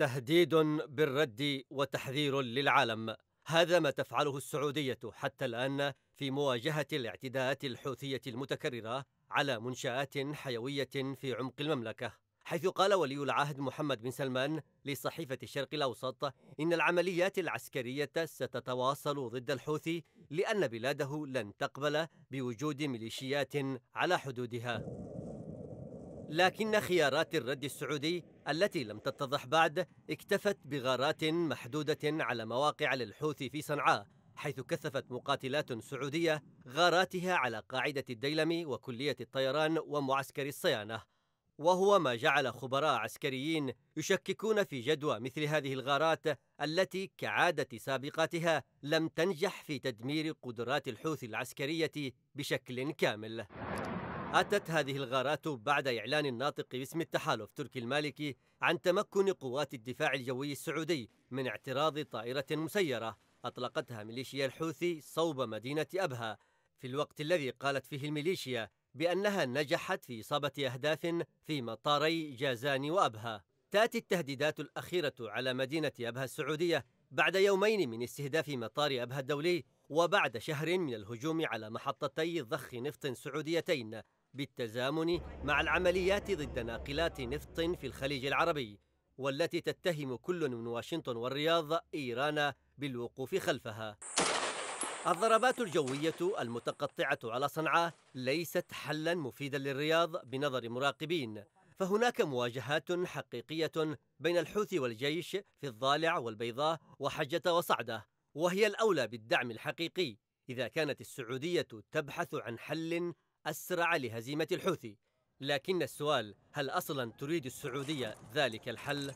تهديد بالرد وتحذير للعالم. هذا ما تفعله السعودية حتى الآن في مواجهة الاعتداءات الحوثية المتكررة على منشآت حيوية في عمق المملكة. حيث قال ولي العهد محمد بن سلمان لصحيفة الشرق الأوسط إن العمليات العسكرية ستتواصل ضد الحوثي لأن بلاده لن تقبل بوجود ميليشيات على حدودها. لكن خيارات الرد السعودي التي لم تتضح بعد اكتفت بغارات محدودة على مواقع للحوثي في صنعاء حيث كثفت مقاتلات سعودية غاراتها على قاعدة الديلمي وكلية الطيران ومعسكر الصيانة. وهو ما جعل خبراء عسكريين يشككون في جدوى مثل هذه الغارات التي كعادة سابقاتها لم تنجح في تدمير قدرات الحوثي العسكرية بشكل كامل. أتت هذه الغارات بعد إعلان الناطق باسم التحالف تركي المالكي عن تمكن قوات الدفاع الجوي السعودي من اعتراض طائرة مسيرة. أطلقتها ميليشيا الحوثي صوب مدينة أبها. في الوقت الذي قالت فيه الميليشيا بأنها نجحت في إصابة أهداف في مطاري جازان وأبها. تأتي التهديدات الأخيرة على مدينة أبها السعودية بعد يومين من استهداف مطار أبها الدولي وبعد شهر من الهجوم على محطتي ضخ نفط سعوديتين. بالتزامن مع العمليات ضد ناقلات نفط في الخليج العربي والتي تتهم كل من واشنطن والرياض إيران بالوقوف خلفها. الضربات الجوية المتقطعة على صنعاء ليست حلا مفيدا للرياض بنظر مراقبين فهناك مواجهات حقيقية بين الحوثي والجيش في الضالع والبيضاء وحجة وصعدة وهي الأولى بالدعم الحقيقي إذا كانت السعودية تبحث عن حل أسرع لهزيمة الحوثي لكن السؤال هل أصلا تريد السعودية ذلك الحل؟